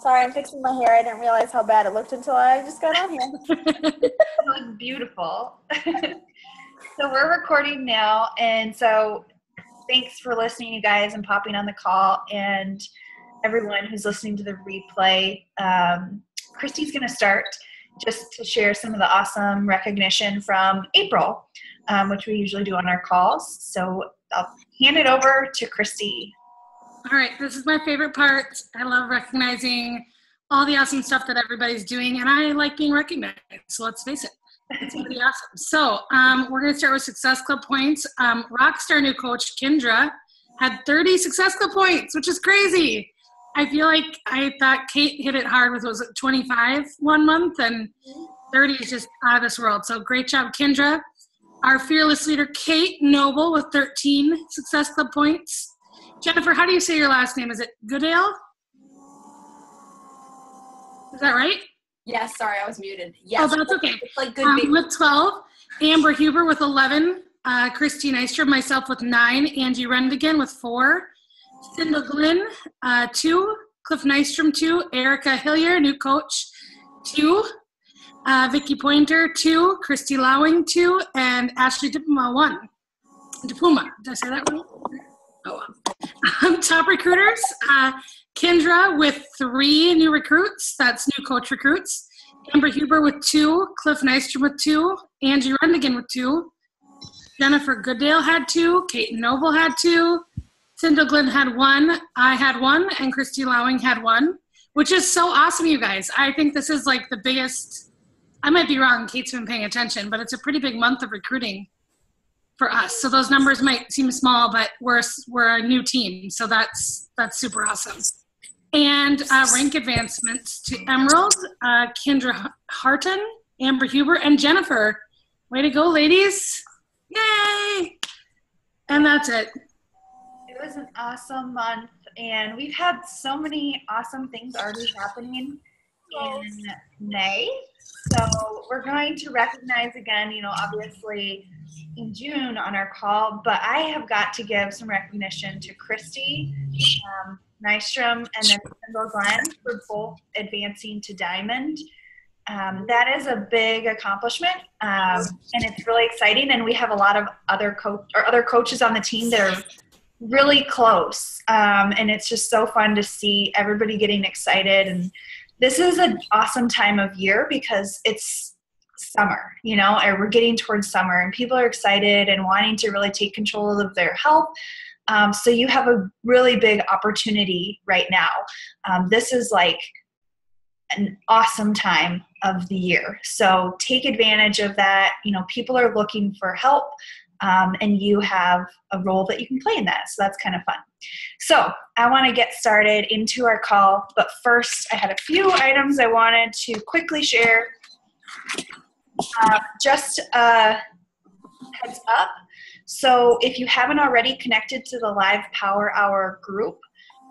Sorry, I'm fixing my hair. I didn't realize how bad it looked until I just got on here. it looks beautiful. so we're recording now, and so thanks for listening, you guys, and popping on the call, and everyone who's listening to the replay. Um, Christy's going to start just to share some of the awesome recognition from April, um, which we usually do on our calls. So I'll hand it over to Christy. All right, this is my favorite part. I love recognizing all the awesome stuff that everybody's doing, and I like being recognized. So let's face it, it's pretty awesome. So um, we're going to start with Success Club points. Um, Rockstar new coach Kendra had 30 Success Club points, which is crazy. I feel like I thought Kate hit it hard with was it 25 one month, and 30 is just out of this world. So great job, Kendra. Our fearless leader Kate Noble with 13 Success Club points. Jennifer, how do you say your last name? Is it Goodale? Is that right? Yes, sorry, I was muted. Yes. Oh, that's okay. It's like good um, with 12, Amber Huber with 11, uh, Christine Eister, myself with 9, Angie Rendigan with 4, Cinda Glenn, uh, 2, Cliff Nystrom, 2, Erica Hillier, new coach, 2, uh, Vicky Pointer, 2, Christy Lowing, 2, and Ashley Dipuma, 1. Dipuma, did I say that right? Oh, um, top recruiters, uh, Kendra with three new recruits. That's new coach recruits. Amber Huber with two. Cliff Nystrom with two. Angie Rendigan with two. Jennifer Goodale had two. Kate Noble had two. Cinda Glenn had one. I had one. And Christy Lowing had one, which is so awesome, you guys. I think this is like the biggest. I might be wrong. Kate's been paying attention, but it's a pretty big month of recruiting for us. So those numbers might seem small, but we're we're a new team, so that's that's super awesome. And uh, rank advancements to Emerald, uh, Kendra Harton, Amber Huber, and Jennifer. Way to go, ladies! Yay! And that's it. It was an awesome month, and we've had so many awesome things already happening in May. So we're going to recognize again, you know, obviously in June on our call, but I have got to give some recognition to Christy um, Nystrom and then Kendall Glenn for both advancing to Diamond. Um, that is a big accomplishment, um, and it's really exciting. And we have a lot of other coach or other coaches on the team that are really close, um, and it's just so fun to see everybody getting excited and this is an awesome time of year because it's summer, you know, we're getting towards summer and people are excited and wanting to really take control of their health. Um, so you have a really big opportunity right now. Um, this is like an awesome time of the year. So take advantage of that. You know, people are looking for help um, and you have a role that you can play in that. So that's kind of fun. So I want to get started into our call, but first I had a few items I wanted to quickly share. Uh, just a heads up. So if you haven't already connected to the live Power Hour group,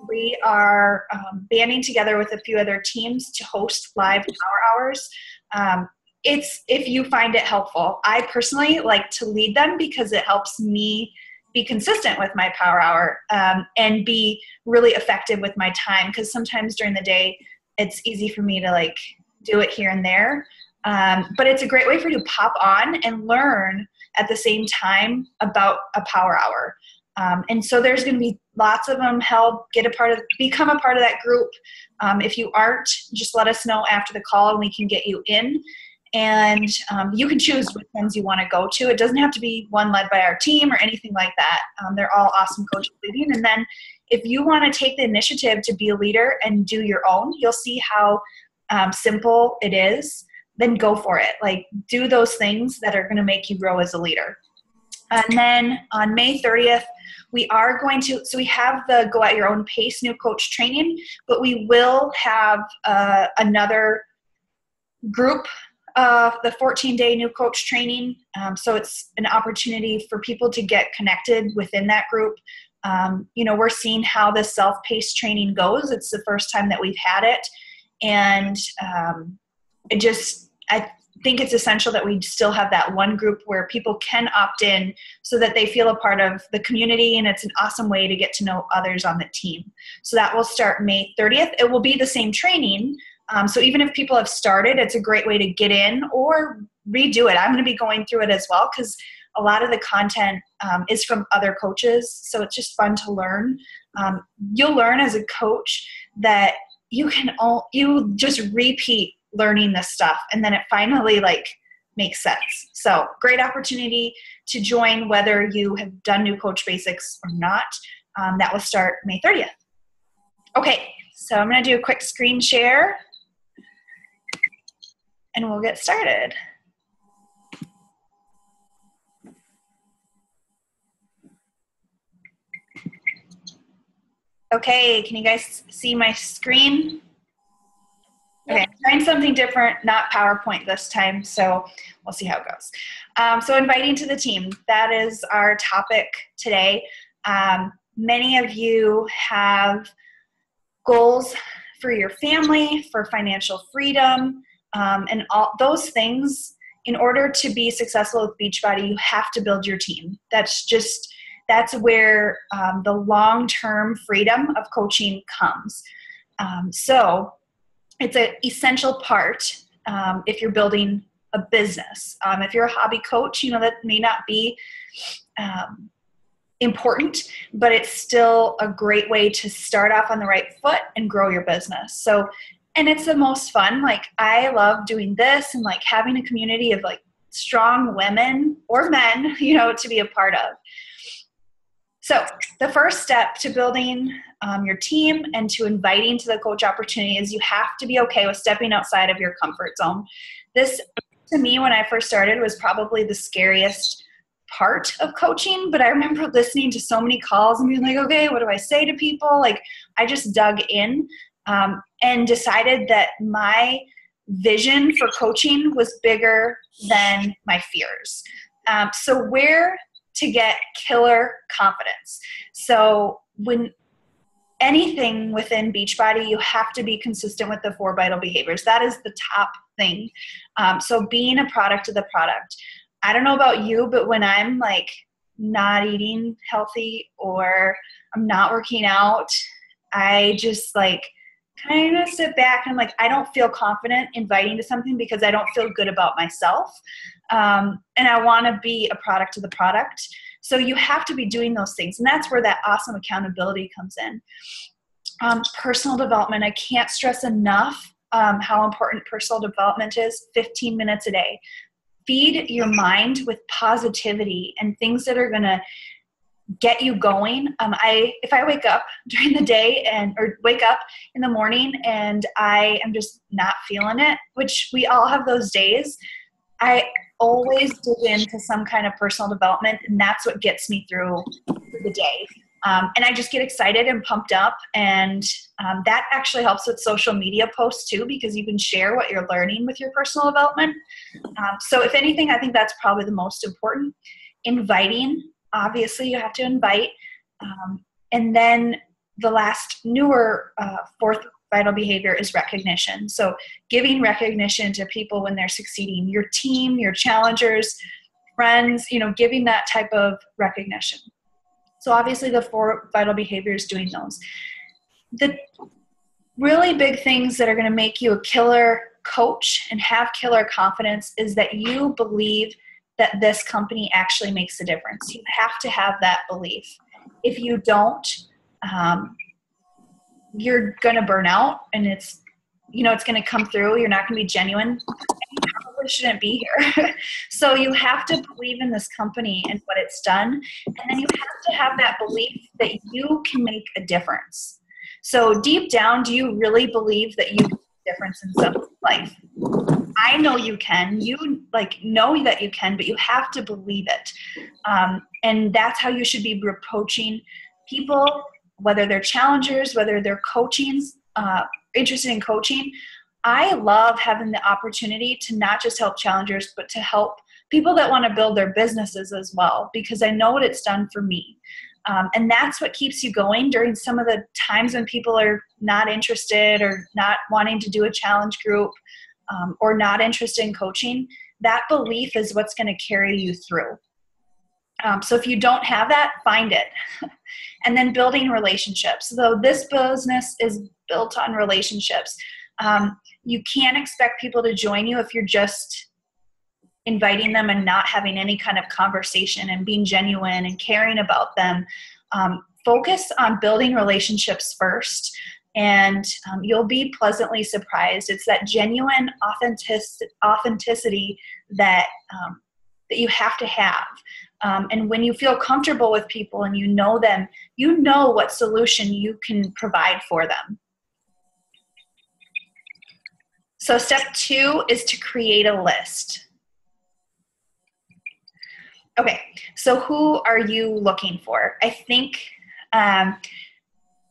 we are um, banding together with a few other teams to host live Power Hours. Um, it's if you find it helpful. I personally like to lead them because it helps me be consistent with my power hour um, and be really effective with my time because sometimes during the day it's easy for me to like do it here and there. Um, but it's a great way for you to pop on and learn at the same time about a power hour. Um, and so there's going to be lots of them help get a part of become a part of that group. Um, if you aren't just let us know after the call and we can get you in and um, you can choose which ones you want to go to. It doesn't have to be one led by our team or anything like that. Um, they're all awesome coaches leading. And then if you want to take the initiative to be a leader and do your own, you'll see how um, simple it is. Then go for it. Like do those things that are going to make you grow as a leader. And then on May 30th, we are going to, so we have the Go at Your Own Pace new coach training, but we will have uh, another group the 14 day new coach training. Um, so it's an opportunity for people to get connected within that group. Um, you know, we're seeing how the self paced training goes. It's the first time that we've had it. And um, it just, I think it's essential that we still have that one group where people can opt in so that they feel a part of the community and it's an awesome way to get to know others on the team. So that will start May 30th. It will be the same training. Um, so even if people have started, it's a great way to get in or redo it. I'm going to be going through it as well because a lot of the content um, is from other coaches. So it's just fun to learn. Um, you'll learn as a coach that you can all you just repeat learning this stuff and then it finally like makes sense so great opportunity to join whether you have done new coach basics or not um, that will start may 30th okay so i'm going to do a quick screen share and we'll get started okay can you guys see my screen Okay, I'm trying something different, not PowerPoint this time, so we'll see how it goes. Um, so, inviting to the team, that is our topic today. Um, many of you have goals for your family, for financial freedom, um, and all those things. In order to be successful with Beachbody, you have to build your team. That's just that's where um, the long-term freedom of coaching comes. Um, so it's an essential part um, if you're building a business. Um, if you're a hobby coach, you know that may not be um, important, but it's still a great way to start off on the right foot and grow your business. So, and it's the most fun. Like I love doing this and like having a community of like strong women or men, you know, to be a part of. So, the first step to building um, your team and to inviting to the coach opportunity is you have to be okay with stepping outside of your comfort zone. This, to me, when I first started, was probably the scariest part of coaching, but I remember listening to so many calls and being like, okay, what do I say to people? Like, I just dug in um, and decided that my vision for coaching was bigger than my fears. Um, so, where to get killer confidence. So when anything within Beachbody, you have to be consistent with the four vital behaviors. That is the top thing. Um, so being a product of the product. I don't know about you, but when I'm like not eating healthy or I'm not working out, I just like kind of sit back and like, I don't feel confident inviting to something because I don't feel good about myself. Um, and I want to be a product of the product. So you have to be doing those things. And that's where that awesome accountability comes in. Um, personal development, I can't stress enough um, how important personal development is 15 minutes a day. Feed your mind with positivity and things that are going to get you going. Um, I if I wake up during the day and or wake up in the morning and I am just not feeling it, which we all have those days. I always dig into some kind of personal development, and that's what gets me through the day. Um, and I just get excited and pumped up, and um, that actually helps with social media posts too because you can share what you're learning with your personal development. Um, so, if anything, I think that's probably the most important. Inviting obviously you have to invite. Um, and then the last newer uh, fourth vital behavior is recognition. So giving recognition to people when they're succeeding your team your challengers friends you know giving that type of recognition. So obviously the four vital behaviors doing those. The really big things that are going to make you a killer coach and have killer confidence is that you believe that this company actually makes a difference. You have to have that belief. If you don't, um, you're going to burn out and it's you know it's going to come through. You're not going to be genuine. You probably shouldn't be here. So you have to believe in this company and what it's done. And then you have to have that belief that you can make a difference. So deep down do you really believe that you difference in someone's life I know you can. You like know that you can, but you have to believe it. Um, and that's how you should be approaching people, whether they're challengers, whether they're coaching, uh, interested in coaching. I love having the opportunity to not just help challengers, but to help people that want to build their businesses as well, because I know what it's done for me. Um, and that's what keeps you going during some of the times when people are not interested or not wanting to do a challenge group um, or not interested in coaching, that belief is what's going to carry you through. Um, so if you don't have that, find it. and then building relationships. Though this business is built on relationships, um, you can't expect people to join you if you're just inviting them and not having any kind of conversation and being genuine and caring about them. Um, focus on building relationships first and um, you'll be pleasantly surprised. It's that genuine authentic- authenticity that um, that you have to have. Um, and when you feel comfortable with people and you know them, you know what solution you can provide for them. So, step two is to create a list. Okay, so who are you looking for? I think um,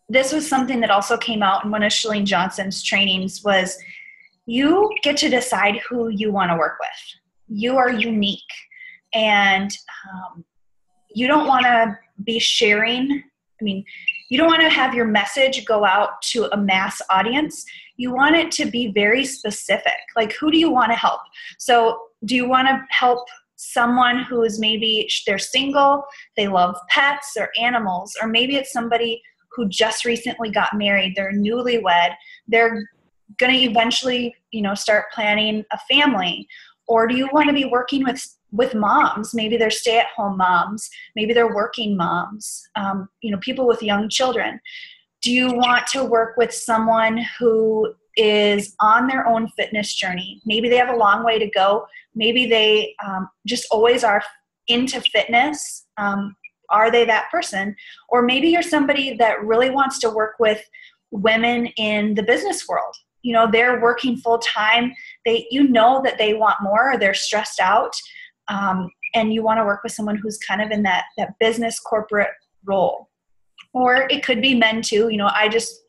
this was something that also came out in one of Chalene Johnson's trainings was you get to decide who you want to work with. You are unique and um, you don't want to be sharing. I mean, you don't want to have your message go out to a mass audience. You want it to be very specific. Like, who do you want to help? So, do you want to help someone who is maybe they're single, they love pets or animals, or maybe it's somebody who just recently got married, they're newlywed, they're going to eventually, you know, start planning a family? Or do you want to be working with with moms maybe they're stay-at-home moms maybe they're working moms um, you know people with young children do you want to work with someone who is on their own fitness journey. Maybe they have a long way to go. Maybe they um, just always are into fitness. Um, are they that person? Or maybe you're somebody that really wants to work with women in the business world. You know they're working full time they you know that they want more or they're stressed out um, and you want to work with someone who's kind of in that that business corporate role. Or it could be men too. You know i just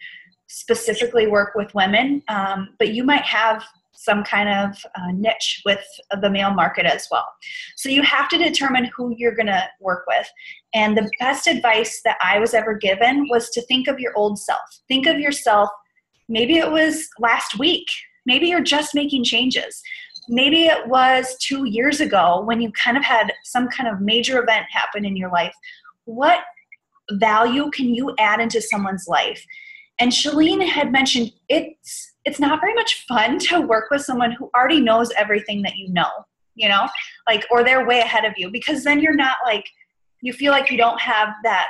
specifically work with women um, but you might have some kind of uh, niche with the male market as well. So you have to determine who you're going to work with. And the best advice that i was ever given was to think of your old self. Think of yourself maybe it was last week. Maybe you're just making changes. Maybe it was two years ago when you kind of had some kind of major event happen in your life. What value can you add into someone's life? And Chalene had mentioned it's it's not very much fun to work with someone who already knows everything that you know, you know, like or they're way ahead of you because then you're not like you feel like you don't have that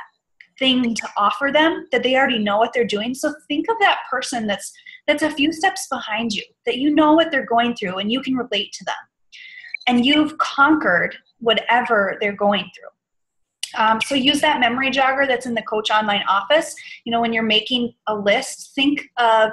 thing to offer them that they already know what they're doing. So think of that person that's that's a few steps behind you, that you know what they're going through and you can relate to them. And you've conquered whatever they're going through. Um, so use that memory jogger that's in the coach online office. You know, when you're making a list, think of,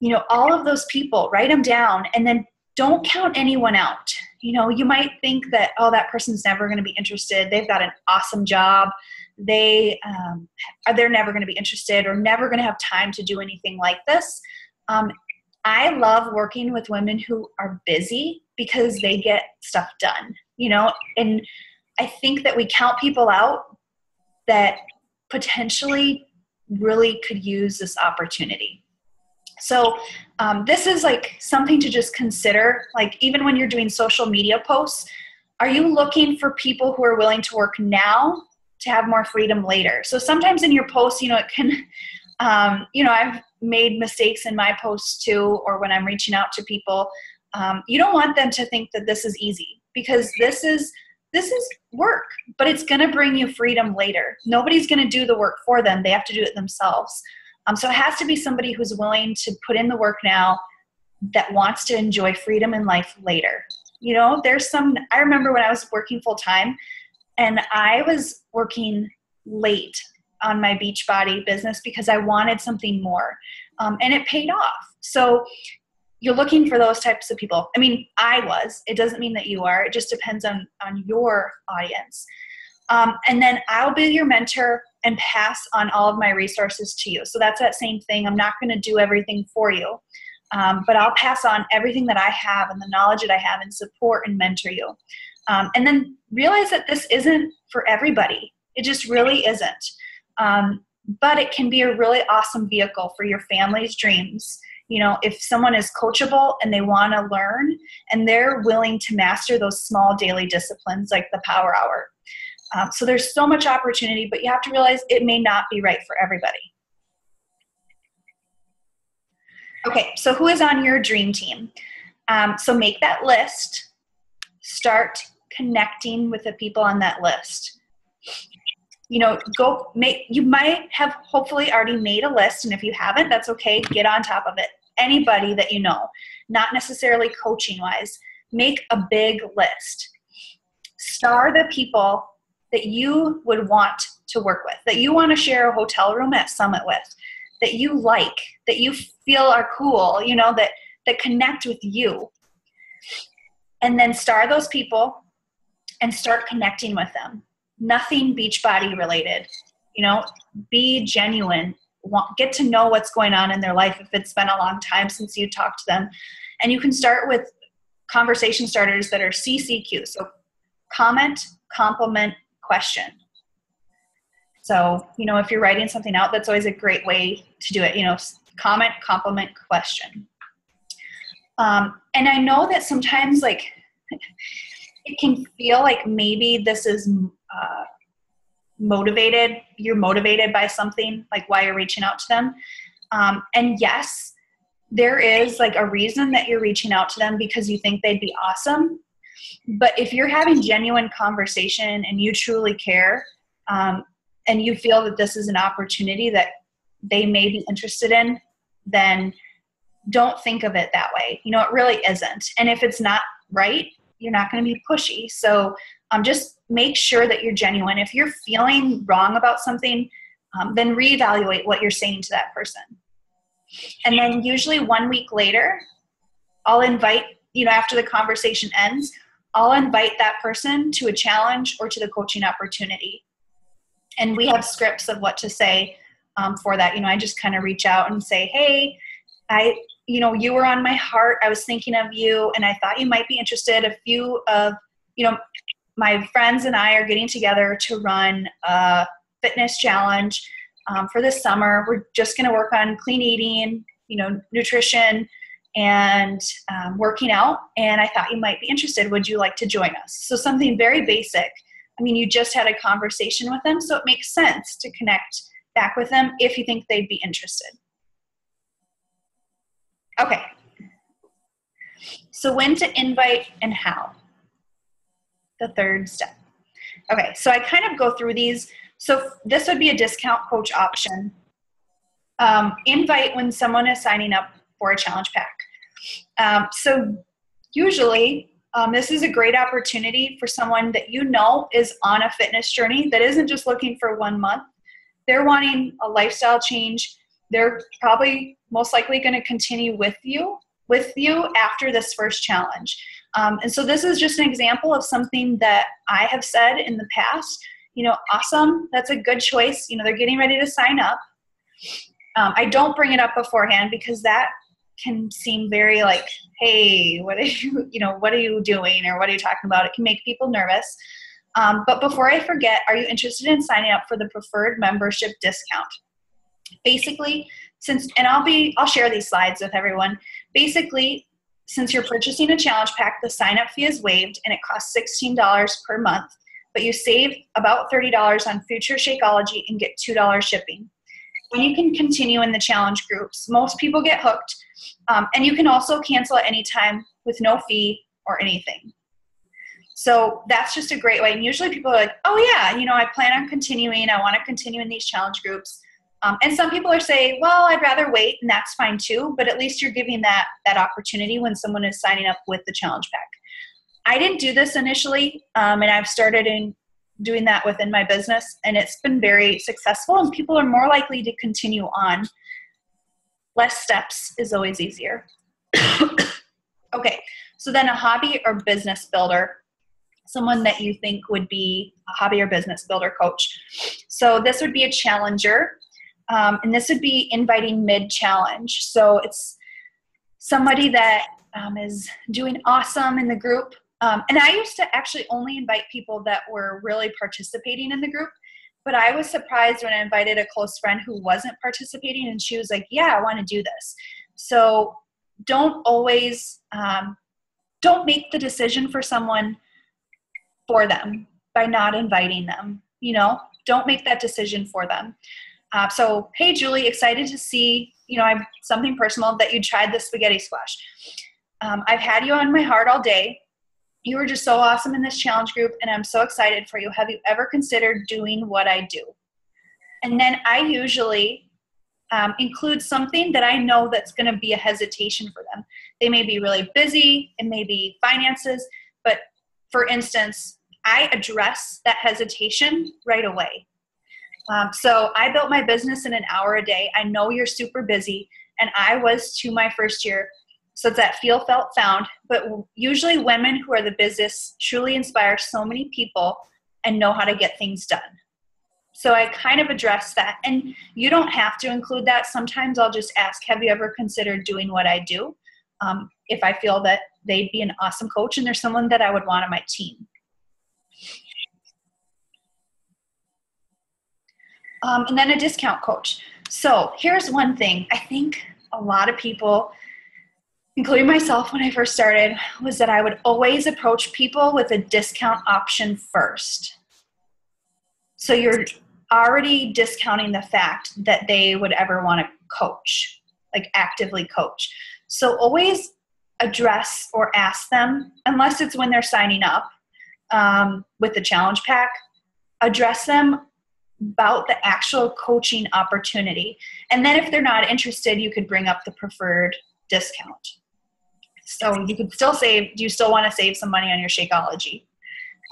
you know, all of those people, write them down, and then don't count anyone out. You know, you might think that, oh, that person's never going to be interested. They've got an awesome job they um, are they're never going to be interested or never going to have time to do anything like this um, i love working with women who are busy because they get stuff done you know and i think that we count people out that potentially really could use this opportunity so um, this is like something to just consider like even when you're doing social media posts are you looking for people who are willing to work now to have more freedom later. So sometimes in your posts, you know, it can, um, you know, I've made mistakes in my posts too, or when I'm reaching out to people. Um, you don't want them to think that this is easy because this is this is work, but it's going to bring you freedom later. Nobody's going to do the work for them; they have to do it themselves. Um, so it has to be somebody who's willing to put in the work now, that wants to enjoy freedom in life later. You know, there's some. I remember when I was working full time, and I was working late on my Beachbody business because I wanted something more. Um, and it paid off. So you're looking for those types of people. I mean, I was. It doesn't mean that you are. It just depends on on your audience. Um, and then I'll be your mentor and pass on all of my resources to you. So that's that same thing. I'm not going to do everything for you, um, but I'll pass on everything that I have and the knowledge that I have and support and mentor you. Um, and then realize that this isn't for everybody. It just really isn't. Um, but it can be a really awesome vehicle for your family's dreams You know, if someone is coachable and they want to learn and they're willing to master those small daily disciplines like the power hour. Um, so there's so much opportunity, but you have to realize it may not be right for everybody. Okay, so who is on your dream team? Um, so make that list. Start connecting with the people on that list. You know, go make, you might have hopefully already made a list, and if you haven't, that's okay. Get on top of it. Anybody that you know, not necessarily coaching wise, make a big list. Star the people that you would want to work with, that you want to share a hotel room at Summit with, that you like, that you feel are cool, you know, that that connect with you. And then star those people and start connecting with them. Nothing Beachbody related. You know, be genuine. Want, get to know what's going on in their life if it's been a long time since you talked to them. And you can start with conversation starters that are CCQ. So comment, compliment, question. So, you know, if you're writing something out, that's always a great way to do it. You know, comment, compliment, question. Um, and I know that sometimes, like, it can feel like maybe this is uh, motivated, you're motivated by something, like why you're reaching out to them. Um, and yes, there is like a reason that you're reaching out to them because you think they'd be awesome. But if you're having genuine conversation and you truly care, um, and you feel that this is an opportunity that they may be interested in, then don't think of it that way. You know, it really isn't. And if it's not right, you're not going to be pushy. So um, just make sure that you're genuine. If you're feeling wrong about something, um, then reevaluate what you're saying to that person. And then usually one week later, I'll invite, you know, after the conversation ends, I'll invite that person to a challenge or to the coaching opportunity. And we have scripts of what to say um, for that. You know, I just kind of reach out and say, hey, I you know, you were on my heart. I was thinking of you and I thought you might be interested. A few of, you know, my friends and I are getting together to run a fitness challenge um, for this summer. We're just going to work on clean eating, you know, nutrition and um, working out. And I thought you might be interested. Would you like to join us? So something very basic. I mean, you just had a conversation with them, so it makes sense to connect back with them if you think they'd be interested. Okay. So when to invite and how? The third step. Okay, so I kind of go through these. So this would be a discount coach option. Um, invite when someone is signing up for a challenge pack. Um, so usually um, this is a great opportunity for someone that you know is on a fitness journey that isn't just looking for one month. They're wanting a lifestyle change they're probably most likely going to continue with you with you after this first challenge. Um, and so this is just an example of something that I have said in the past. You know, awesome. That's a good choice. You know, they're getting ready to sign up. Um, I don't bring it up beforehand because that can seem very like, hey, what are you, you know, what are you doing or what are you talking about? It can make people nervous. Um, but before I forget, are you interested in signing up for the preferred membership discount? basically since and i'll be i'll share these slides with everyone basically since you're purchasing a challenge pack the sign up fee is waived and it costs $16 per month but you save about $30 on future shakeology and get $2 shipping. And you can continue in the challenge groups. Most people get hooked um, and you can also cancel at any time with no fee or anything. So that's just a great way. And usually people are like oh yeah you know i plan on continuing. I want to continue in these challenge groups um, and some people are saying, well, I'd rather wait, and that's fine too. But at least you're giving that that opportunity when someone is signing up with the challenge pack. I didn't do this initially, um, and I've started in doing that within my business, and it's been very successful. And people are more likely to continue on. Less steps is always easier. okay, so then a hobby or business builder someone that you think would be a hobby or business builder coach. So this would be a challenger. Um, and this would be inviting mid challenge. So it's somebody that um, is doing awesome in the group. Um, and I used to actually only invite people that were really participating in the group. But I was surprised when I invited a close friend who wasn't participating and she was like, Yeah, I want to do this. So don't always um, don't make the decision for someone for them by not inviting them. You know, don't make that decision for them. Uh, so, hey, Julie, excited to see, you know, I'm something personal that you tried the spaghetti squash. Um, I've had you on my heart all day. You were just so awesome in this challenge group, and I'm so excited for you. Have you ever considered doing what I do? And then I usually um, include something that I know that's going to be a hesitation for them. They may be really busy, it may be finances, but for instance, I address that hesitation right away. Um, so I built my business in an hour a day. I know you're super busy, and I was to my first year. So it's that feel, felt, found. But usually, women who are the busiest truly inspire so many people and know how to get things done. So I kind of address that. And you don't have to include that. Sometimes I'll just ask, Have you ever considered doing what I do? Um, if I feel that they'd be an awesome coach and there's someone that I would want on my team. Um, and then a discount coach. So here's one thing I think a lot of people, including myself when I first started, was that I would always approach people with a discount option first. So you're already discounting the fact that they would ever want to coach, like actively coach. So always address or ask them, unless it's when they're signing up um, with the challenge pack, address them about the actual coaching opportunity. And then if they're not interested, you could bring up the preferred discount. So you could still save, do you still want to save some money on your Shakeology?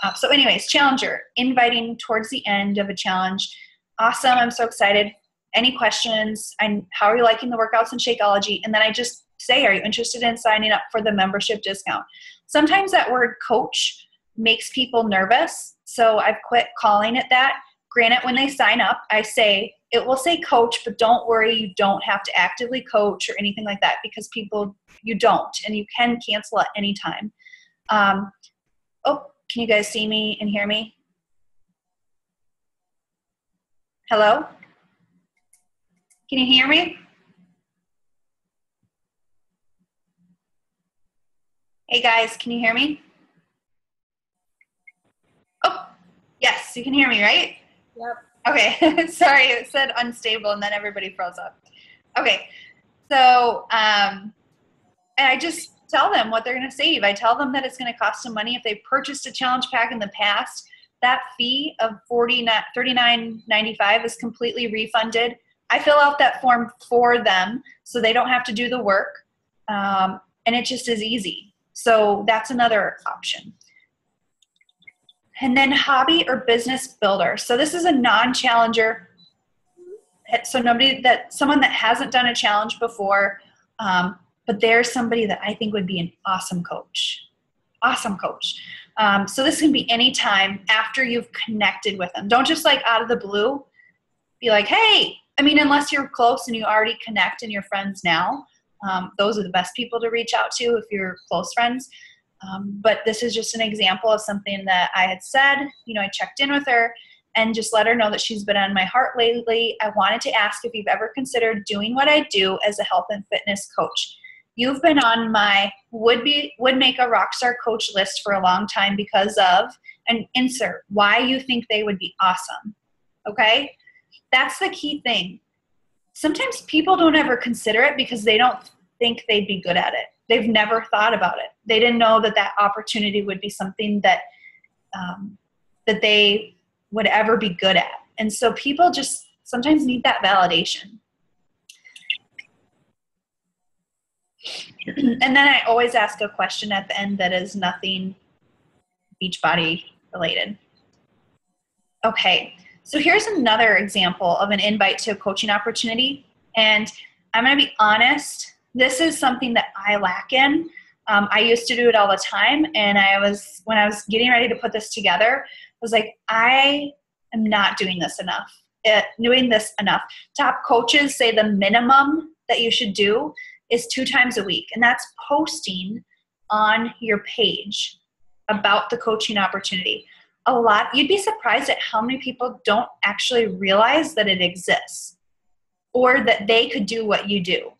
Uh, so, anyways, Challenger, inviting towards the end of a challenge. Awesome, I'm so excited. Any questions? And how are you liking the workouts in Shakeology? And then I just say, are you interested in signing up for the membership discount? Sometimes that word coach makes people nervous. So I've quit calling it that Granted, when they sign up, I say it will say coach, but don't worry, you don't have to actively coach or anything like that because people, you don't, and you can cancel at any time. Um, oh, can you guys see me and hear me? Hello? Can you hear me? Hey guys, can you hear me? Oh, yes, you can hear me, right? Yep. Okay, sorry, it said unstable and then everybody froze up. Okay, so um, and I just tell them what they're going to save. I tell them that it's going to cost them money if they purchased a challenge pack in the past. That fee of forty thirty nine ninety five is completely refunded. I fill out that form for them so they don't have to do the work, um, and it just is easy. So that's another option. And then hobby or business builder. So this is a non-challenger. So nobody that someone that hasn't done a challenge before, um, but there's somebody that I think would be an awesome coach. Awesome coach. Um, so this can be any time after you've connected with them. Don't just like out of the blue be like, hey, I mean, unless you're close and you already connect and you're friends now, um, those are the best people to reach out to if you're close friends. Um, but this is just an example of something that I had said. You know, I checked in with her and just let her know that she's been on my heart lately. I wanted to ask if you've ever considered doing what I do as a health and fitness coach. You've been on my would be would make a rockstar coach list for a long time because of and insert why you think they would be awesome. Okay? That's the key thing. Sometimes people don't ever consider it because they don't think they'd be good at it they've never thought about it. They didn't know that that opportunity would be something that um, that they would ever be good at. And so people just sometimes need that validation. and then I always ask a question at the end that is nothing Beachbody related. Okay, so here's another example of an invite to a coaching opportunity. And I'm going to be honest, this is something that I lack in. Um, I used to do it all the time, and I was when I was getting ready to put this together, I was like, I am not doing this enough. It, uh, doing this enough. Top coaches say the minimum that you should do is two times a week, and that's posting on your page about the coaching opportunity. A lot, you'd be surprised at how many people don't actually realize that it exists or that they could do what you do.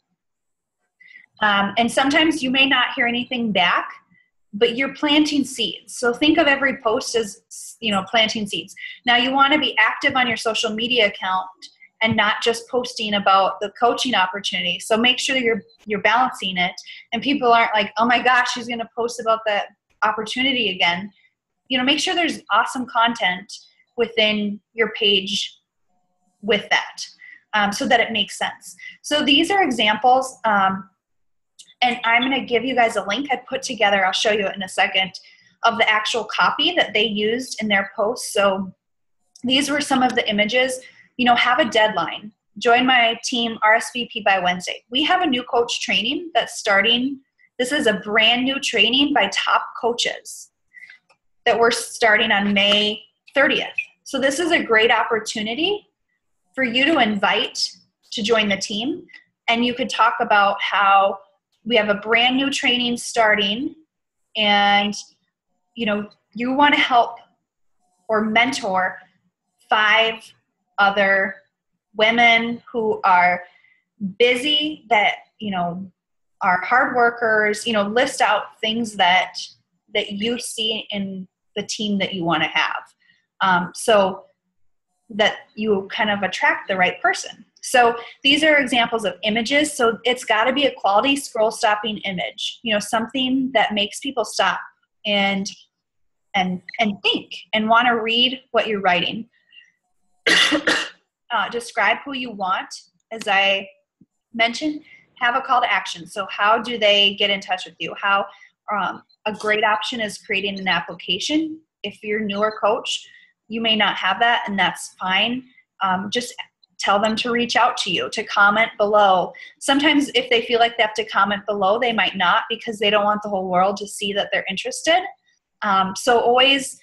Um, and sometimes you may not hear anything back, but you're planting seeds. So think of every post as, you know, planting seeds. Now you want to be active on your social media account and not just posting about the coaching opportunity. So make sure you're you're balancing it and people aren't like, "Oh my gosh, she's going to post about that opportunity again." You know, make sure there's awesome content within your page with that um, so that it makes sense. So these are examples. Um, and I'm going to give you guys a link I put together. I'll show you it in a second of the actual copy that they used in their post. So these were some of the images. You know, have a deadline. Join my team RSVP by Wednesday. We have a new coach training that's starting. This is a brand new training by top coaches that we're starting on May 30th. So this is a great opportunity for you to invite to join the team. And you could talk about how we have a brand new training starting and you know you want to help or mentor five other women who are busy that you know are hard workers you know list out things that that you see in the team that you want to have. Um, so that you kind of attract the right person so these are examples of images. So it's got to be a quality scroll stopping image, you know, something that makes people stop and and and think and want to read what you're writing. uh, describe who you want, as I mentioned. Have a call to action. So how do they get in touch with you? How um, a great option is creating an application. If you're newer coach, you may not have that, and that's fine. Um, just tell them to reach out to you to comment below. Sometimes if they feel like they have to comment below they might not because they don't want the whole world to see that they're interested. Um, so always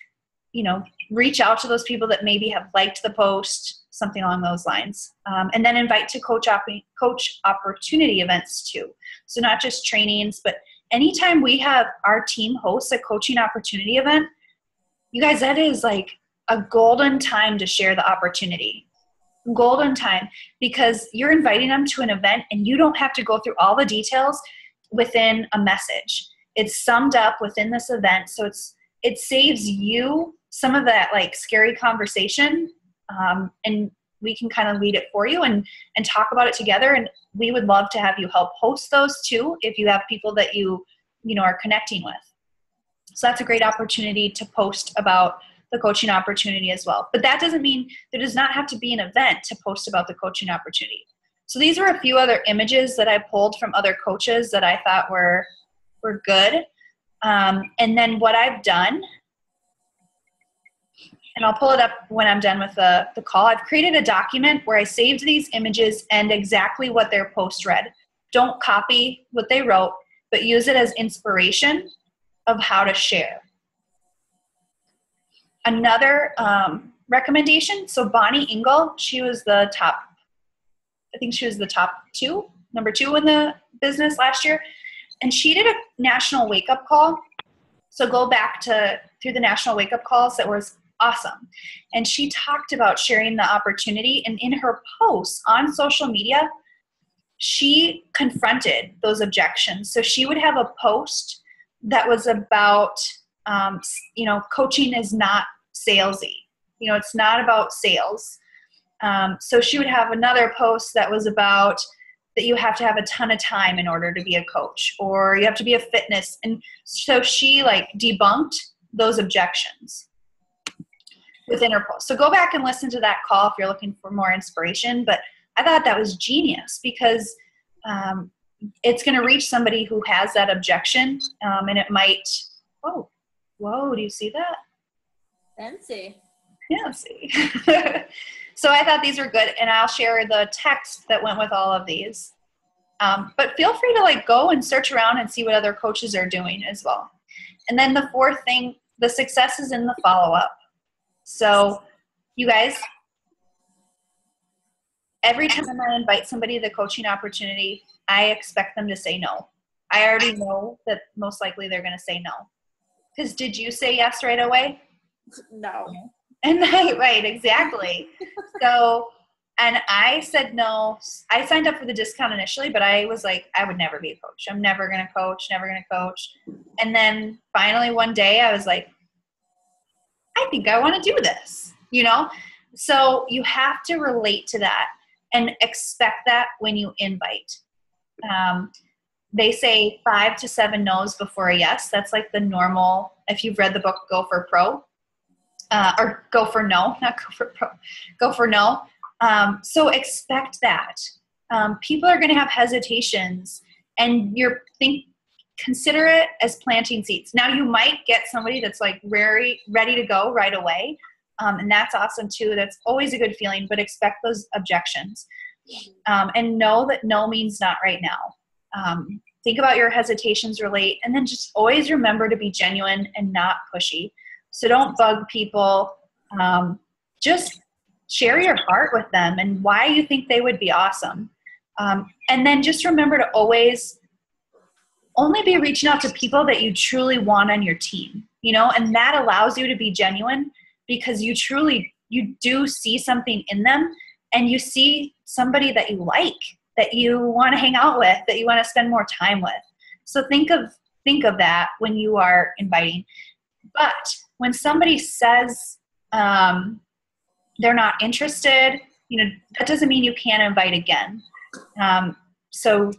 you know reach out to those people that maybe have liked the post something along those lines. Um, and then invite to coach op- coach opportunity events too. So not just trainings but anytime we have our team host a coaching opportunity event you guys that is like a golden time to share the opportunity golden time because you're inviting them to an event and you don't have to go through all the details within a message. It's summed up within this event. So it's it saves you some of that like scary conversation um, and we can kind of lead it for you and and talk about it together. And we would love to have you help host those too if you have people that you you know are connecting with. So that's a great opportunity to post about the coaching opportunity as well. But that doesn't mean there does not have to be an event to post about the coaching opportunity. So these are a few other images that I pulled from other coaches that I thought were were good. Um, and then what I've done, and I'll pull it up when I'm done with the, the call. I've created a document where I saved these images and exactly what their post read. Don't copy what they wrote, but use it as inspiration of how to share another um, recommendation. So Bonnie Engel, she was the top. I think she was the top two, number two in the business last year, and she did a national wake up call. So go back to through the national wake up calls that was awesome. And she talked about sharing the opportunity, and in her posts on social media, she confronted those objections. So she would have a post that was about um, you know, coaching is not salesy. You know, it's not about sales. Um, so she would have another post that was about that you have to have a ton of time in order to be a coach, or you have to be a fitness. And so she like debunked those objections within her post. So go back and listen to that call if you're looking for more inspiration. But I thought that was genius because um, it's going to reach somebody who has that objection, um, and it might. Oh, Whoa, do you see that? Fancy. Fancy. so I thought these were good, and I'll share the text that went with all of these. Um, but feel free to like go and search around and see what other coaches are doing as well. And then the fourth thing, the success is in the follow up. So, you guys, every time I invite somebody to the coaching opportunity, I expect them to say no. I already know that most likely they're going to say no. Because did you say yes right away? No. And right, right, exactly. so And I said no. I signed up for the discount initially, but I was like, I would never be a coach. I'm never going to coach, never going to coach. And then finally one day I was like, I think I want to do this, you know? So you have to relate to that and expect that when you invite. Um, they say five to seven no's before a yes. That's like the normal, if you've read the book Go for Pro, uh, or Go for No, not Go for Pro, Go for No. Um, so expect that. Um, people are going to have hesitations, and you're think consider it as planting seeds. Now you might get somebody that's like very ready to go right away, um, and that's awesome too. That's always a good feeling. But expect those objections, um, and know that no means not right now. Um, think about your hesitations, relate, and then just always remember to be genuine and not pushy. So don't bug people. Um, just share your heart with them and why you think they would be awesome. Um, and then just remember to always only be reaching out to people that you truly want on your team, you know, and that allows you to be genuine because you truly you do see something in them and you see somebody that you like, that you want to hang out with, that you want to spend more time with. So think of think of that when you are inviting. But when somebody says um, they're not interested, you know, that doesn't mean you can't invite again. Um, so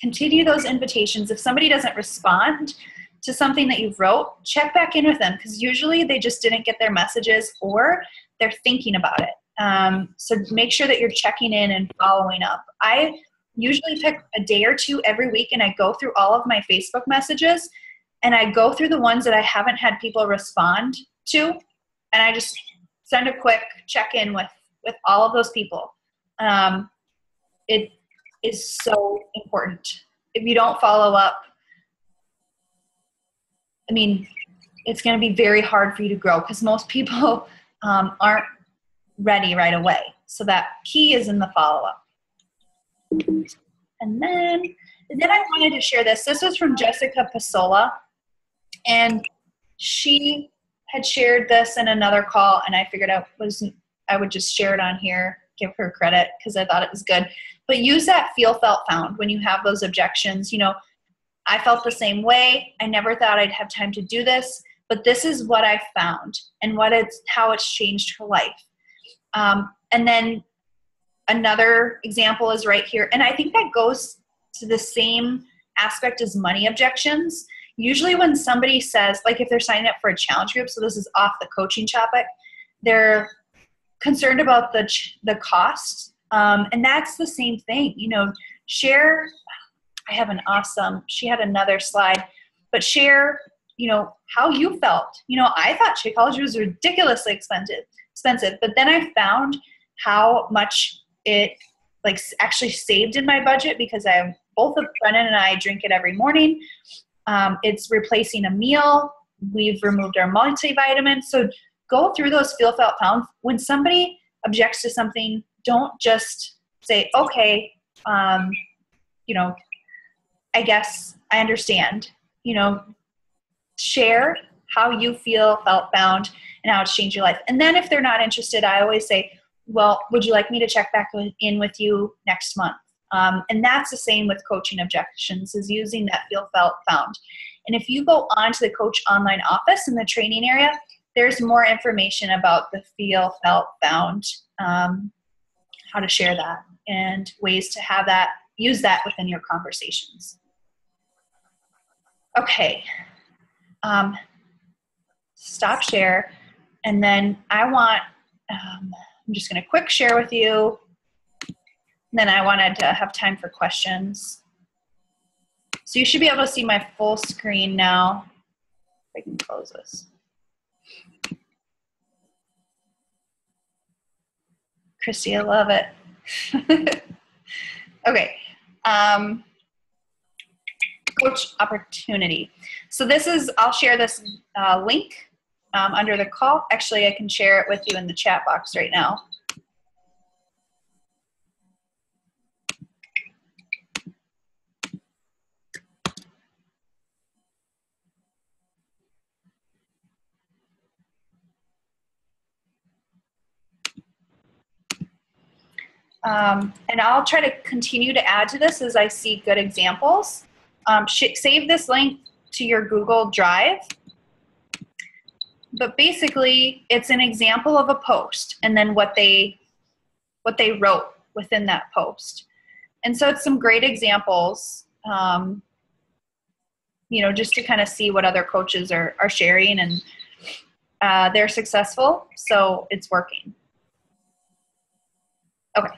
continue those invitations. If somebody doesn't respond to something that you wrote, check back in with them because usually they just didn't get their messages or they're thinking about it. Um, so make sure that you're checking in and following up. I usually pick a day or two every week and I go through all of my Facebook messages and I go through the ones that I haven't had people respond to and I just send a quick check in with with all of those people. Um, it is so important. If you don't follow up, I mean, it's going to be very hard for you to grow because most people um, aren't ready right away. So that key is in the follow up. And then, and then I wanted to share this. This was from Jessica Pasola, and she had shared this in another call, and I figured I was I would just share it on here, give her credit because I thought it was good. But use that feel, felt, found when you have those objections. You know, I felt the same way. I never thought I'd have time to do this, but this is what I found and what it's how it's changed her life. Um, and then another example is right here, and I think that goes to the same aspect as money objections. Usually when somebody says like if they're signing up for a challenge group so this is off the coaching topic they're concerned about the the cost. Um, and that's the same thing you know share i have an awesome she had another slide but share you know how you felt. You know i thought shakeology was ridiculously expensive expensive but then i found how much it like actually saved in my budget because i both of brennan and i drink it every morning um, it's replacing a meal. We've removed our multivitamins. So go through those feel felt pounds. When somebody objects to something, don't just say, okay, um, you know, I guess I understand. You know, share how you feel, felt found, and how it's changed your life. And then if they're not interested, I always say, well, would you like me to check back in with you next month? Um, and that's the same with coaching objections is using that feel felt found. And if you go onto the coach online office in the training area, there's more information about the feel felt found, um, how to share that, and ways to have that use that within your conversations. Okay. Um, stop share, and then I want. Um, I'm just going to quick share with you then I wanted to have time for questions. So you should be able to see my full screen now. I can close this. Christy, I love it. okay. Um, coach opportunity. So this is, I'll share this uh, link um, under the call. Actually, I can share it with you in the chat box right now. Um, and I'll try to continue to add to this as I see good examples. Um, save this link to your Google Drive. But basically, it's an example of a post and then what they what they wrote within that post. And so it's some great examples, um, you know, just to kind of see what other coaches are, are sharing and uh, they're successful, so it's working. Okay,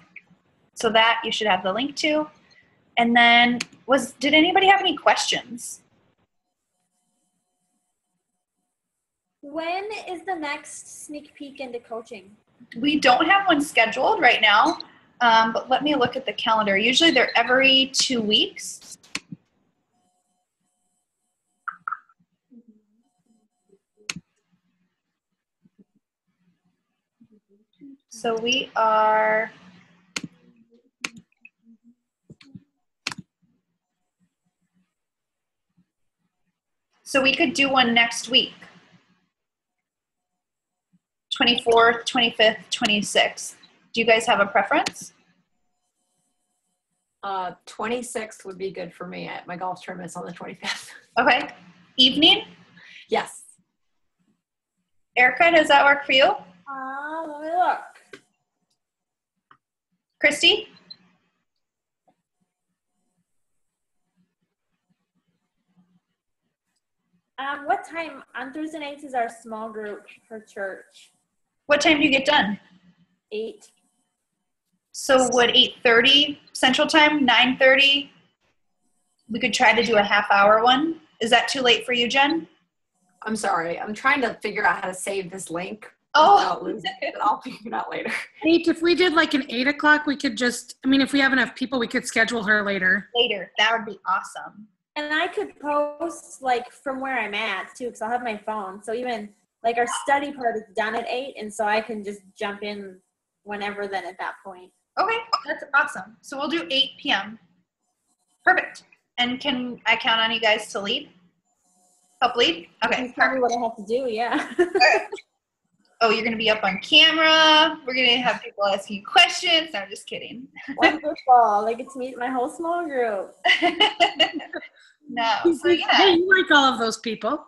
so that you should have the link to. And then was did anybody have any questions? When is the next sneak peek into coaching? We don't have one scheduled right now, um, but let me look at the calendar. Usually they're every two weeks. So we are. So we could do one next week. 24th, 25th, 26th. Do you guys have a preference? Uh, 26th would be good for me. At my golf tournament's on the 25th. Okay. Evening? yes. Erica, does that work for you? Uh, let me look. Christy? Um, what time on Thursday nights is our small group for church? What time do you get done? Eight. So would 8:30 Central Time, 9:30? We could try to do a half hour one. Is that too late for you, Jen? I'm sorry. I'm trying to figure out how to save this link. Oh, without losing it, I'll figure it out later. Eight, if we did like an eight o'clock, we could just, I mean, if we have enough people, we could schedule her later. later. That would be awesome. And I could post like from where I'm at too, because I'll have my phone. So even like our study part is done at eight, and so I can just jump in whenever. Then at that point, Okay, that's awesome. So we'll do 8 p.m. Perfect. And can I count on you guys to lead? Help lead? Okay. you tell me what I have to do. Yeah. Oh, you're going to be up on camera. We're going to have people asking you questions. No, I'm just kidding. Wonderful. I get to meet my whole small group. no. So, Hey, yeah. you like all of those people,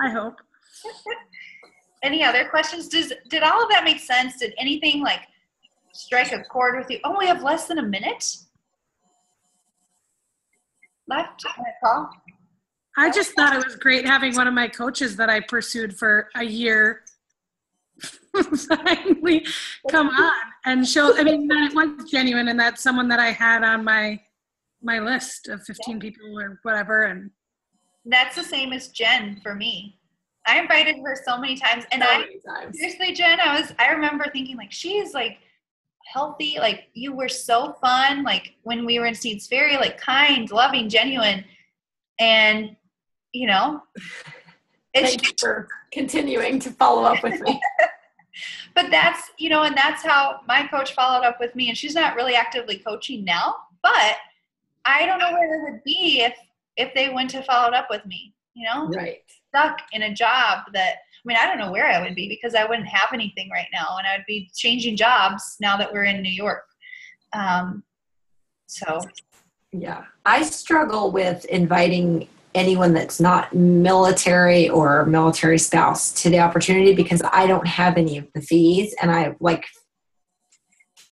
I hope. Any other questions? Does Did all of that make sense? Did anything like strike a chord with you? Oh, we have less than a minute left. Call. I just thought it was great having one of my coaches that I pursued for a year finally come on and show. I mean, that was genuine, and that's someone that I had on my my list of 15 people or whatever. And That's the same as Jen for me. I invited her so many times, and so I times. seriously, Jen, I was. I remember thinking like she's like healthy. Like you were so fun. Like when we were in Steeds Ferry, like kind, loving, genuine, and you know, it's Thank you for continuing to follow up with me. but that's you know and that's how my coach followed up with me and she's not really actively coaching now but i don't know where I would be if if they went to followed up with me you know right. stuck in a job that i mean i don't know where i would be because i wouldn't have anything right now and i'd be changing jobs now that we're in new york um, so Yeah. I struggle with inviting anyone that's not military or military spouse to the opportunity because I don't have any of the fees and I like